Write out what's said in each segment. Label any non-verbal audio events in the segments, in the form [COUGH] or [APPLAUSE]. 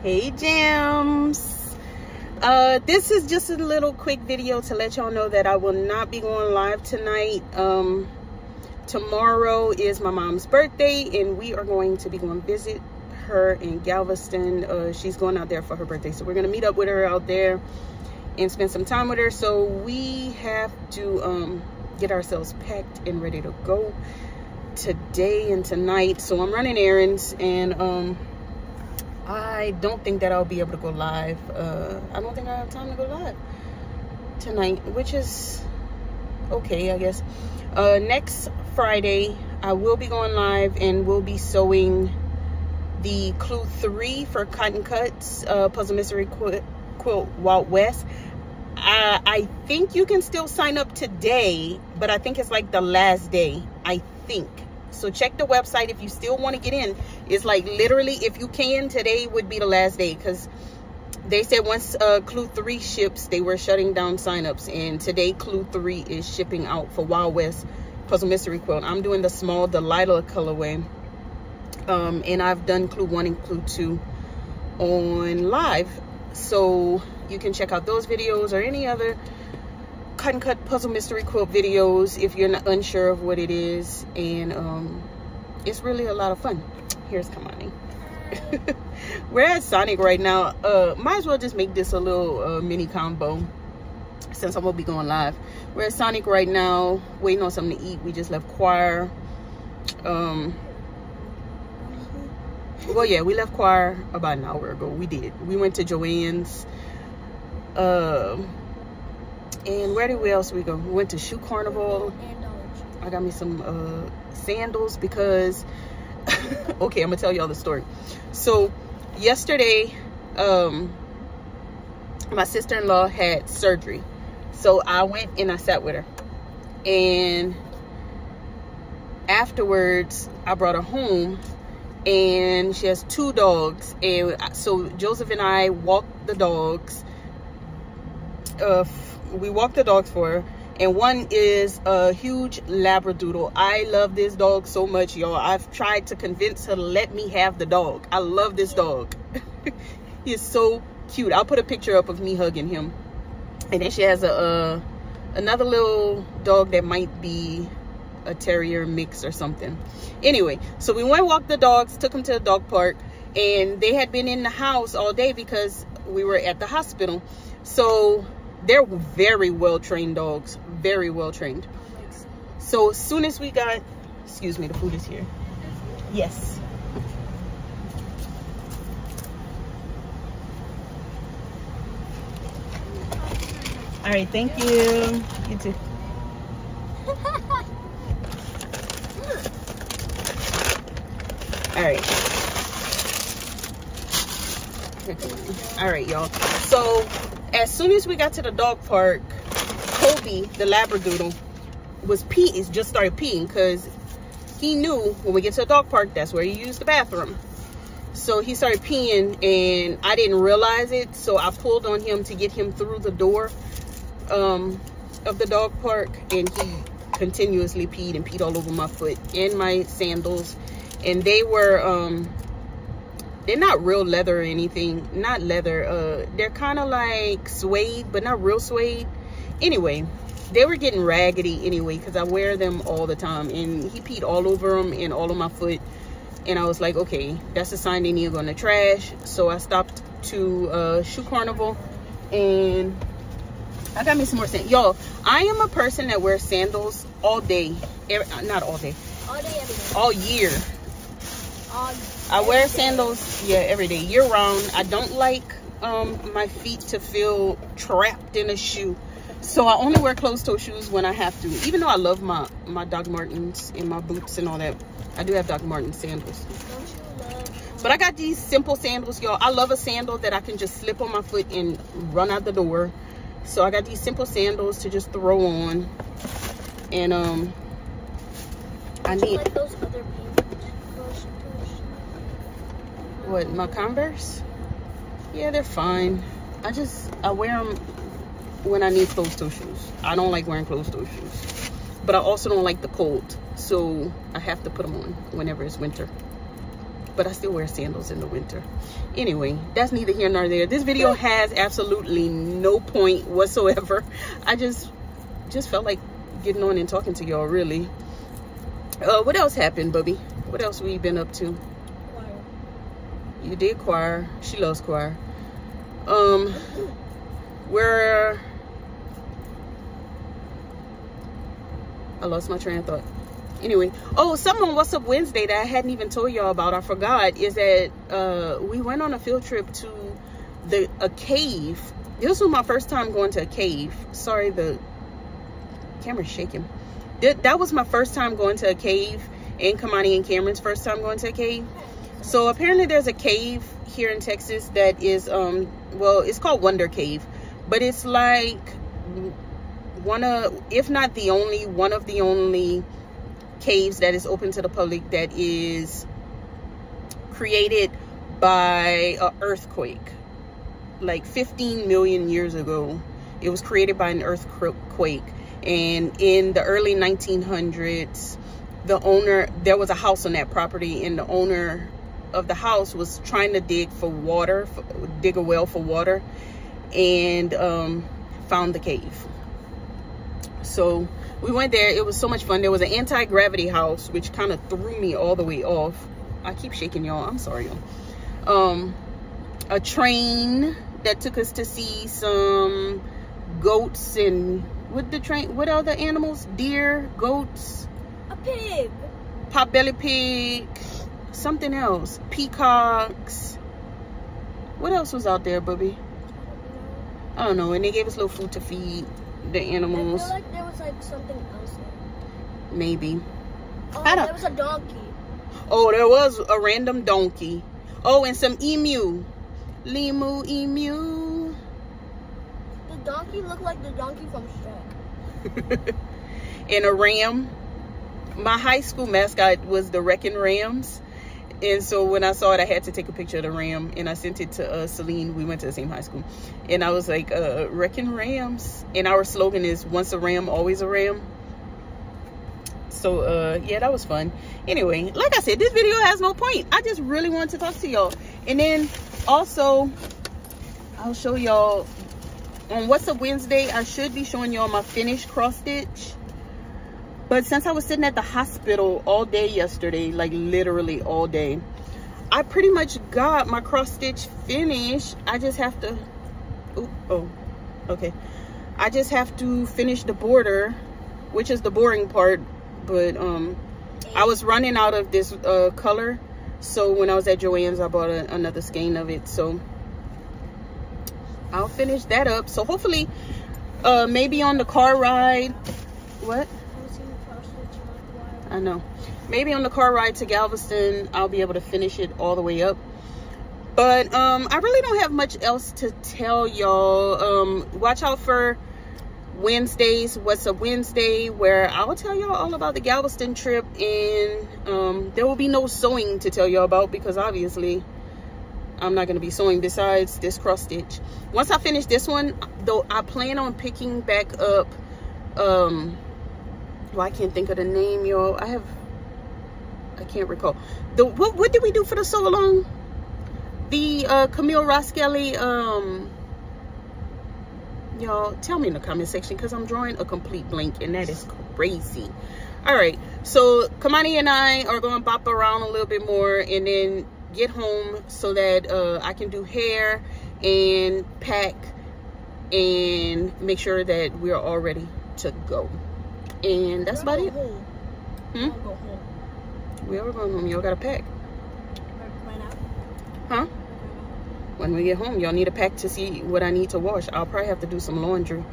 Hey jams Uh, this is just a little quick video to let y'all know that I will not be going live tonight. Um, tomorrow is my mom's birthday and we are going to be going visit her in Galveston. Uh, she's going out there for her birthday. So we're going to meet up with her out there and spend some time with her. So we have to um, get ourselves packed and ready to go today and tonight. So I'm running errands and um, I don't think that I'll be able to go live. Uh, I don't think I have time to go live tonight, which is okay, I guess. Uh, next Friday, I will be going live and we'll be sewing the clue three for cotton cuts uh, puzzle mystery quilt, Wild West. I, I think you can still sign up today, but I think it's like the last day. I think so check the website if you still want to get in. It's like literally, if you can, today would be the last day because they said once uh, Clue 3 ships, they were shutting down signups. And today, Clue 3 is shipping out for Wild West Puzzle Mystery Quilt. I'm doing the small Delilah colorway. Um, and I've done Clue 1 and Clue 2 on live. So you can check out those videos or any other cotton cuts puzzle mystery quilt videos if you're not unsure of what it is. And um, it's really a lot of fun. Here's kamani. [LAUGHS] We're at sonic right now. Uh might as well just make this a little uh, mini combo since i'm gonna be going live. We're at sonic right now waiting on something to eat. We just left choir. Um well yeah we left choir about an hour ago. We did. We went to joann's. Uh and where did we else we go? We went to Shoe Carnival. I got me some uh, sandals because, [LAUGHS] okay, I'm gonna tell y'all the story. So yesterday, um, my sister-in-law had surgery. So I went and I sat with her. And afterwards, I brought her home and she has two dogs. And so Joseph and I walked the dogs uh, we walk the dogs for and one is a huge labradoodle. I love this dog so much y'all. I've tried to convince her to let me have the dog. I love this dog. [LAUGHS] He is so cute. I'll put a picture up of me hugging him. And then she has a uh, another little dog that might be a terrier mix or something. Anyway so we went walk the dogs took them to the dog park and they had been in the house all day because we were at the hospital. So they're very well trained dogs very well trained. So as soon as we got excuse me the food is here. Yes. All right thank you. You too. All right. All right y'all. So as soon as we got to the dog park, Kobe, the Labradoodle, was peeing, just started peeing because he knew when we get to the dog park, that's where you use the bathroom. So he started peeing and I didn't realize it. So I pulled on him to get him through the door um, of the dog park and he continuously peed and peed all over my foot and my sandals. And they were, um, they're not real leather or anything not leather uh they're kind of like suede but not real suede. Anyway they were getting raggedy anyway because i wear them all the time and he peed all over them and all of my foot and i was like okay that's a sign they need to go in the trash. So i stopped to uh shoe carnival and i got me some more sandals y'all i am a person that wears sandals all day every, not all day. All day every day. All year. All I wear sandals, yeah, every day, year round. I don't like um, my feet to feel trapped in a shoe. So I only wear closed-toe shoes when I have to. Even though I love my, my Doc Martens and my boots and all that. I do have Doc Martens sandals. But I got these simple sandals, y'all. I love a sandal that I can just slip on my foot and run out the door. So I got these simple sandals to just throw on. And um, I need... Like what my converse yeah they're fine i just i wear them when i need closed toe shoes i don't like wearing closed toe shoes but i also don't like the cold so i have to put them on whenever it's winter but I still wear sandals in the winter. Anyway, that's neither here nor there. This video has absolutely no point whatsoever. I just just felt like getting on and talking to y'all really. Uh, what else happened, Bubby? What else we been up to? You did choir. She loves choir. Um, where I lost my train of thought. Anyway, oh, someone What's Up Wednesday that I hadn't even told y'all about, I forgot, is that uh, we went on a field trip to the a cave. This was my first time going to a cave. Sorry, the camera's shaking. That, that was my first time going to a cave, and Kamani and Cameron's first time going to a cave. So apparently there's a cave here in Texas that is, um, well, it's called Wonder Cave, but it's like one of, if not the only, one of the only caves that is open to the public that is created by an earthquake. Like 15 million years ago it was created by an earthquake and in the early 1900s the owner there was a house on that property and the owner of the house was trying to dig for water for, dig a well for water and um, found the cave. So we went there. It was so much fun. There was an anti-gravity house which kind of threw me all the way off. I keep shaking y'all. I'm sorry y'all. Um a train that took us to see some goats and what the train what other animals? Deer goats? A pig. potbelly pig something else peacocks what else was out there bubby i don't know and they gave us little food to feed the I animals feel like there was like something else. there. maybe Oh, I don't- there was a donkey. Oh, there was a random donkey. Oh, and some emu. Limu emu. The donkey looked like the donkey from Shrek. [LAUGHS] and a ram. My high school mascot was the Wrecking Rams. And so when I saw it, I had to take a picture of the ram and I sent it to uh, Celine. We went to the same high school. And I was like, uh, Wrecking Rams. And our slogan is once a ram, always a ram. So uh, yeah, that was fun. Anyway, like I said, this video has no point. I just really wanted to talk to y'all. And then also, I'll show y'all on What's Up Wednesday, I should be showing y'all my finished cross stitch. But since I was sitting at the hospital all day yesterday, like literally all day, I pretty much got my cross stitch finished. I just have to, oh, okay. I just have to finish the border, which is the boring part. But um, I was running out of this uh, color. So when I was at Joann's, I bought a, another skein of it. So I'll finish that up. So hopefully, uh, maybe on the car ride, what? haven't seen the cross stitch in like a while. I know. Maybe on the car ride to Galveston, I'll be able to finish it all the way up. But um, I really don't have much else to tell y'all. Um, watch out for Wednesdays, What's a Wednesday, where I'll tell y'all all about the Galveston trip. And um, there will be no sewing to tell y'all about because obviously I'm not going to be sewing besides this cross stitch. Once I finish this one, though, I plan on picking back up. Um, well, I can't think of the name, y'all. I have, I can't recall. The what, what did we do for the so long? The uh, Camille Roskelley. Um, y'all, tell me in the comment section because I'm drawing a complete blank and that is crazy. All right, so Kamani and I are going to bop around a little bit more and then get home so that uh, I can do hair and pack and make sure that we're all ready to go. And that's about it. Home. Hmm? Go home. We are going home. Y'all got to pack. Right, right now. Huh? When we get home, y'all need to pack to see what I need to wash. I'll probably have to do some laundry.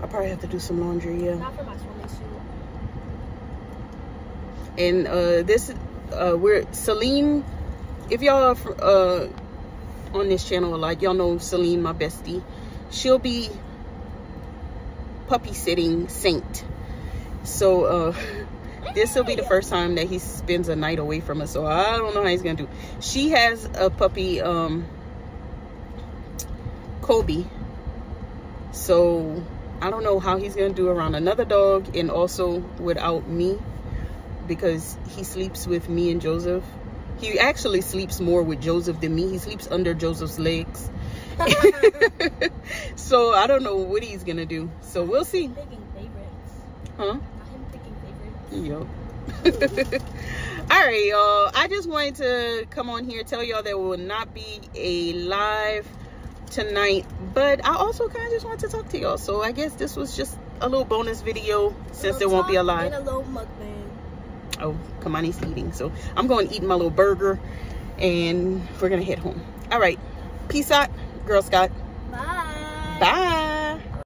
I'll probably have to do some laundry, yeah. Not for my swimming suit. And uh, this, uh, we're Celine. If y'all are uh, on this channel, a lot, y'all know Celine, my bestie, she'll be puppy sitting Saint. So uh, [LAUGHS] this will be the first time that he spends a night away from us. So I don't know how he's gonna do. She has a puppy, um, Kobe. So I don't know how he's gonna do around another dog and also without me because he sleeps with me and Joseph. He actually sleeps more with Joseph than me. He sleeps under Joseph's legs. [LAUGHS] so I don't know what he's gonna do. So we'll see. Picking favorites. Huh? I'm picking favorites. Yep. [LAUGHS] All right, y'all. I just wanted to come on here tell y'all there will not be a live tonight, but I also kind of just want to talk to y'all. So I guess this was just a little bonus video since there won't be a live. And a little mukbang. Oh, Kamani's eating. So I'm going to eat my little burger and we're going to head home. All right. Peace out, Girl Scott. Bye. Bye.